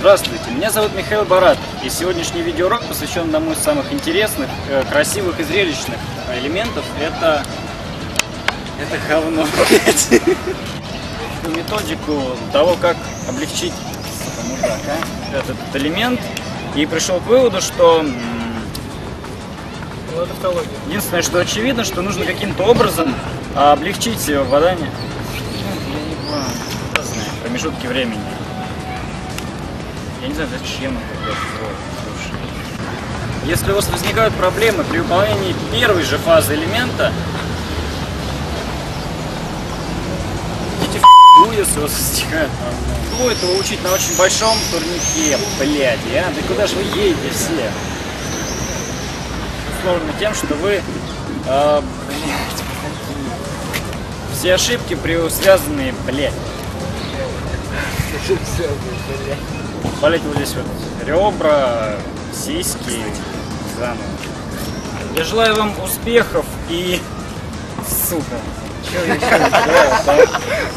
Здравствуйте, меня зовут Михаил Барат, и сегодняшний видеоурок посвящен одному из самых интересных, э, красивых и зрелищных элементов. Это... Это говно, блядь. Методику того, как облегчить мудак, а, этот элемент, и пришел к выводу, что единственное, что очевидно, что нужно каким-то образом а, облегчить попадание ну, я не знаю, разные промежутки времени. Не знаю, зачем это блядь, слушай. Если у вас возникают проблемы при выполнении первой же фазы элемента, идите в если у вас возникают проблемы. Его учить на очень большом турнике, блядь, а? Да куда же вы едете все? Сложно тем, что вы, а, блядь, все ошибки при связанные, блядь. Болеть вот здесь вот ребра, сиськи, заново. Я желаю вам успехов и... Сука.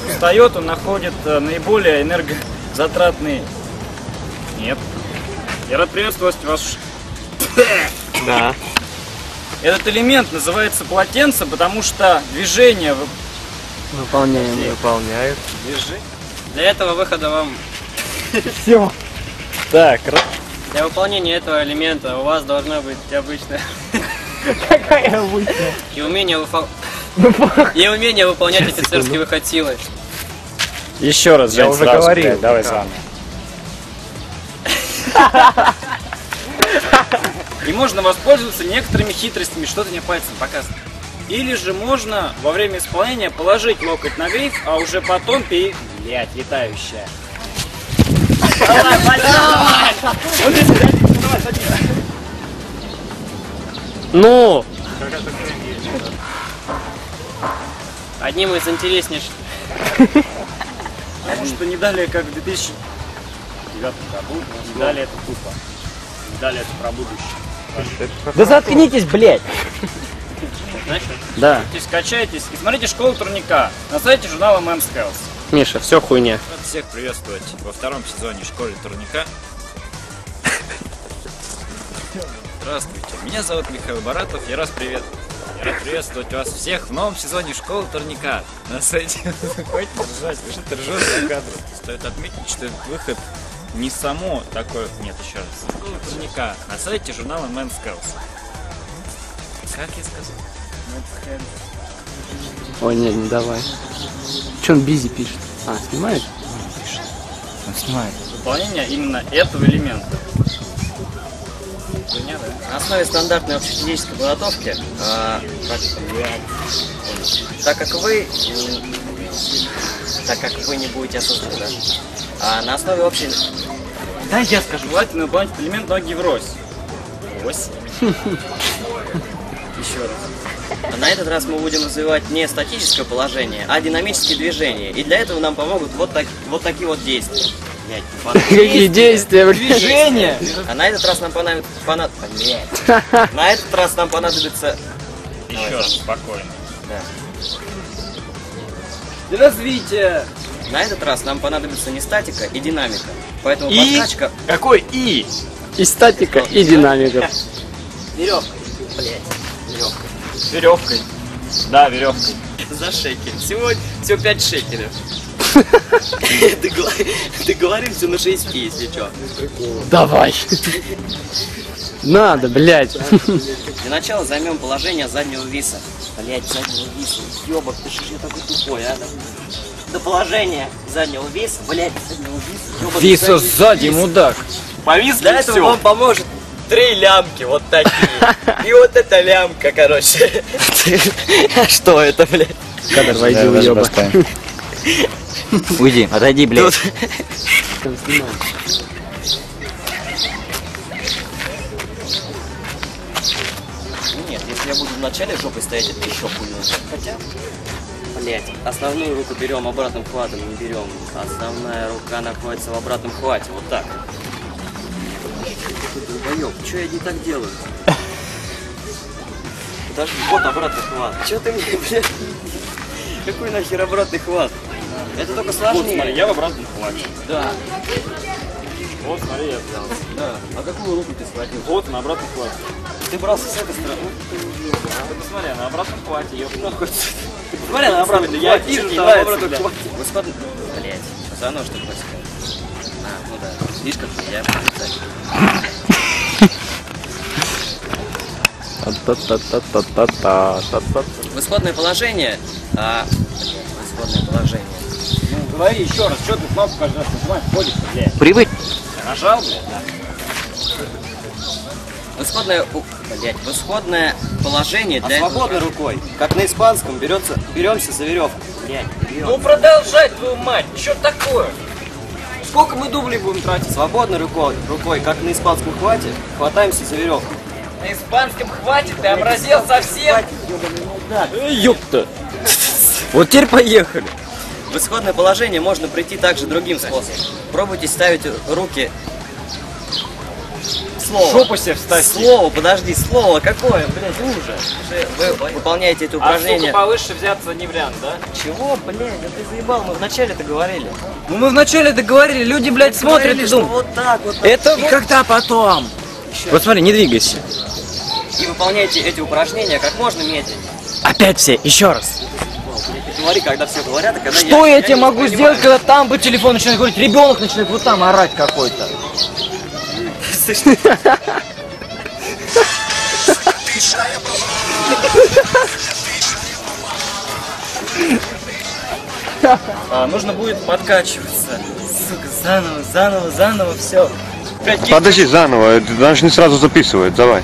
Устает, он находит э, наиболее энергозатратный... Нет. Я рад приветствовать вас. Да. Этот элемент называется полотенце, потому что движение... вы- Выполняем, выполняют. Движи. Для этого выхода вам, Все. Так, для выполнения этого элемента у вас должна быть обычная Какая обычная? и умение выпол- и умение выполнять офицерский выход силы. Еще раз, Я Жень, уже сразу, говорил. блядь, давай заново. И можно воспользоваться некоторыми хитростями, что ты мне пальцем показываешь. Или же можно во время исполнения положить локоть на гриф, а уже потом пере... Блять, летающая. Давай, давай! Ну! Одним из интереснейших Потому что не далее, как в 2009 году, не дали это тупо. Не дали это про будущее. Да заткнитесь, блядь! Знаешь, Да. То есть качайтесь и смотрите школу турника на сайте журнала Skills. Миша, все хуйня. Рад всех приветствовать во втором сезоне школы турника. Здравствуйте, меня зовут Михаил Баратов, я раз привет. Я рад приветствовать вас всех в новом сезоне школы турника. На сайте... Хватит ржать, вы что-то ржете за кадром. Стоит отметить, что этот выход не само такое... Нет, еще раз. Школа турника на сайте журнала Men's Skills. Как я сказал? Ой, нет, не давай. Че он бизи пишет? А, снимает? Он снимает. Выполнение именно этого элемента. Да? на основе стандартной общефизической подготовки, а, так, так как вы так как вы не будете осознаны, да? А на основе общей Да, я скажу. Желательно выполнять этот элемент ноги врозь. Ось. Еще раз. На этот раз мы будем развивать не статическое положение, а динамические движения. И для этого нам помогут вот, так, вот такие вот действия. Какие действия, блядь? Движение! А на этот раз нам понадобится... понад-. На этот раз нам понадобится... Еще раз, спокойно. Да. Развитие! На этот раз нам понадобится не статика и динамика. Поэтому И? подкачка... Какой И? И статика, и динамика. Веревкой. Блядь. Веревкой. Веревкой. Да, веревкой. За шекель. Всего, всего 5 шекелей. Договоримся на 6 если что. Давай. Надо, блядь. Для начала займем положение заднего виса. Блять, заднего виса. Ёбок, ты что такой тупой, а? До положения заднего виса, блять, заднего виса. ёбаный Виса задний мудак. Повис Для этого вам поможет три лямки, вот такие. И вот эта лямка, короче. Что это, блядь? Кадр, войди, уёба. Уйди, отойди, блядь. Ну Нет, если я буду в начале жопой стоять, это еще хуже. Хотя, блять, основную руку берем обратным хватом, не берем. Основная рука находится в обратном хвате, вот так. Долбоёб, что я не так делаю? Подожди, вот обратный хват. Че ты мне, блядь? Какой нахер обратный хват? Это только Вот, смотри, сложнее. я в обратном хвате. Да. Вот, смотри, я взял. Да. А какую руку ты схватил? Вот, на обратном хвате. Ты брался с этой стороны? Ты посмотри, на обратном хвате, ёпта. Ты посмотри на обратном Я хвате, вижу, тебе там нравится, обратный блядь. хват. Вы смотри... Блядь, все равно что хочешь А, ну да. Видишь, как я. В исходное положение... А... В исходное положение. Ну, говори еще раз, что ты кнопку каждый раз нажимаешь, ходишь, блядь. Привык. Нажал, блядь, да. В исходное... Блядь, в исходное положение А для... этого- свободной рукой, как на испанском, берется, беремся за веревку. Блядь, Ну продолжать, твою мать, что такое? Сколько мы дублей будем тратить? Свободной рукой, рукой, как на испанском хвате, хватаемся за веревку. На испанском хватит, ты образил совсем. Ёпта! Вот теперь поехали. В исходное положение можно прийти также другим способом. Пробуйте ставить руки... Слово. Жопу себе вставьте. Слово, подожди, слово какое, блядь, ужас. Вы выполняете это А упражнение. сука повыше взяться не вариант, да? Чего, блядь, да ты заебал, мы вначале это говорили. Ну мы вначале договорили, люди, блядь, смотрят и думают. вот так вот. Это И когда потом? Вот смотри, не двигайся. И выполняйте эти упражнения как можно медленнее. Опять все, еще раз. Ты говори, когда все говорят, и когда Что я, тебе не могу сделать, когда там по телефону начинает говорить, ребенок начинает вот там орать какой-то? А, нужно будет подкачиваться. Сука, заново, заново, заново, все. Подожди, заново, даже не сразу записывают, давай.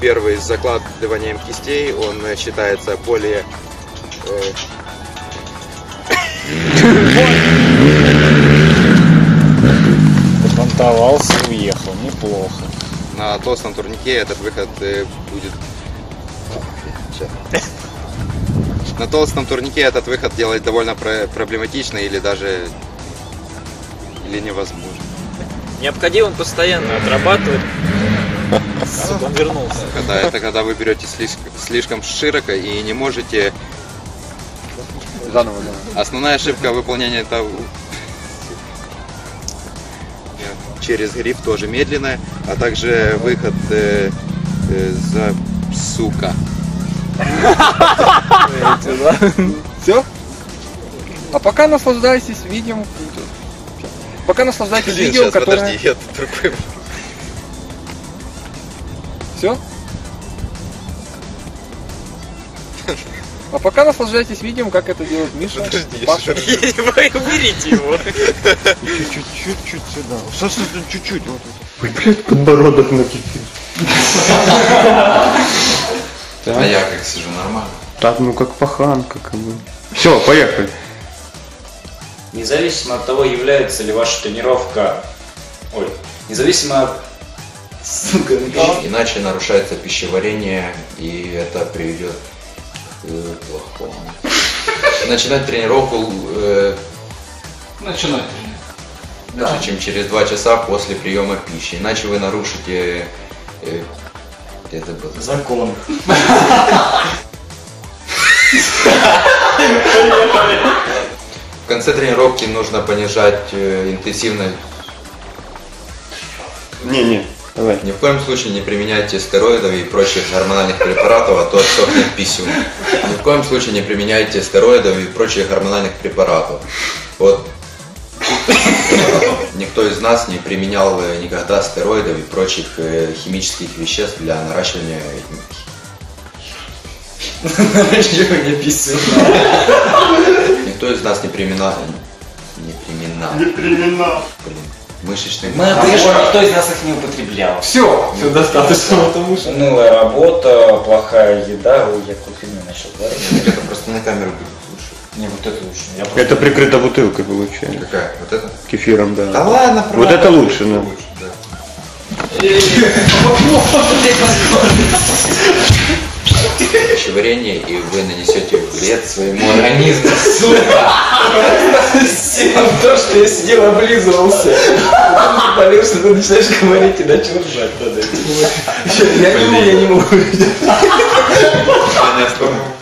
Первый с закладыванием кистей, он э, считается более... э, Понтовался, уехал, неплохо. на толстом турнике этот выход э, будет... На толстом турнике этот выход делать довольно про- проблематично или даже или невозможно. Необходимо постоянно отрабатывать. Сука, он вернулся. Когда это когда вы берете слишком, слишком широко и не можете. Заново, заново. Основная ошибка выполнения это через гриф тоже медленная, а также выход э, э, за сука. Все? А пока наслаждайтесь видео. Пока наслаждайтесь видео, которое... подожди, я тут другой. Все? А пока наслаждайтесь видео, как это делает Миша. Подожди, Паша. Вы уберите его. Чуть-чуть сюда. Что чуть-чуть? Вот. А я как сижу нормально. Так, ну как пахан, как бы. Все, поехали. Независимо от того, является ли ваша тренировка... Ой, независимо от... Сука, Иначе нарушается пищеварение, и это приведет к плохому. Начинать тренировку э, Начинать. даже чем через два часа после приема пищи. Иначе вы нарушите э, это было. Закон. В конце тренировки нужно понижать э, интенсивность. Не-не, давай. Ни в коем случае не применяйте стероидов и прочих гормональных препаратов, а то отсохнет писюн. Ни в коем случае не применяйте стероидов и прочих гормональных препаратов. Вот никто из нас не применял э, никогда стероидов и прочих э, химических веществ для наращивания Наращивание писюна. Никто из нас не применял не применял. Не применял. Блин, мышечный Мы опишем, никто из нас их не употреблял. Все, все достаточно. Потому что унылая работа, плохая еда. Ой, я какую фигню начал говорить. Это просто на камеру будет лучше. Не, вот это лучше. Я просто- Это прикрыто бутылкой получается. Какая? Вот это? Кефиром, да. Да ладно, Вот правда, это лучше, да. лучше, да. Пищеварение, и вы нанесете вред своему организму. Всем то, что я сидел облизывался. Полез, что ты начинаешь говорить и начал ржать над этим. Я не могу, я не могу. Понятно.